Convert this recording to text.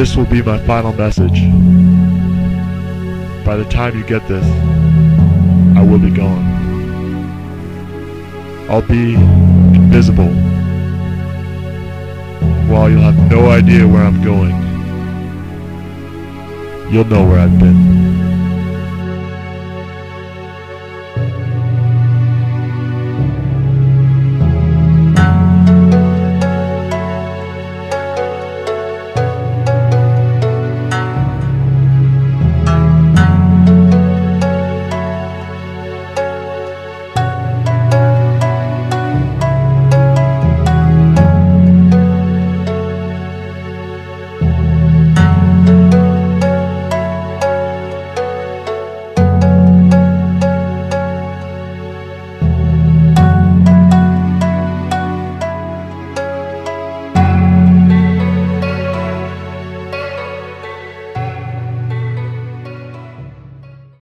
This will be my final message. By the time you get this, I will be gone. I'll be invisible. While you'll have no idea where I'm going, you'll know where I've been.